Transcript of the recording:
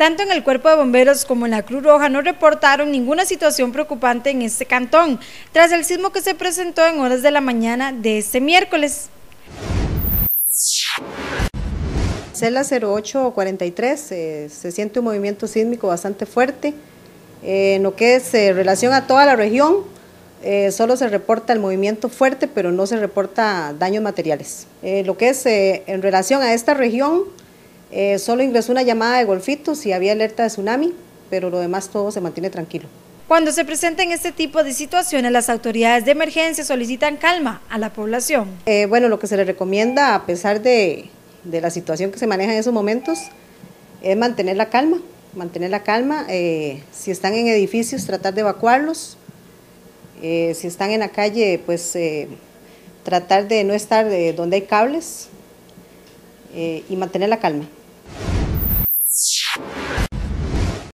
Tanto en el Cuerpo de Bomberos como en la Cruz Roja no reportaron ninguna situación preocupante en este cantón, tras el sismo que se presentó en horas de la mañana de este miércoles. Cela 0843, eh, se siente un movimiento sísmico bastante fuerte. Eh, en lo que es eh, relación a toda la región, solo se reporta el movimiento fuerte, pero no se reporta daños materiales. lo que es en relación a esta región, eh, solo ingresó una llamada de golfitos y había alerta de tsunami, pero lo demás todo se mantiene tranquilo. Cuando se presenten este tipo de situaciones, las autoridades de emergencia solicitan calma a la población. Eh, bueno, lo que se le recomienda, a pesar de, la situación que se maneja en esos momentos, es mantener la calma, mantener la calma. Eh, si están en edificios, tratar de evacuarlos. si están en la calle, pues tratar de no estar donde hay cables y mantener la calma.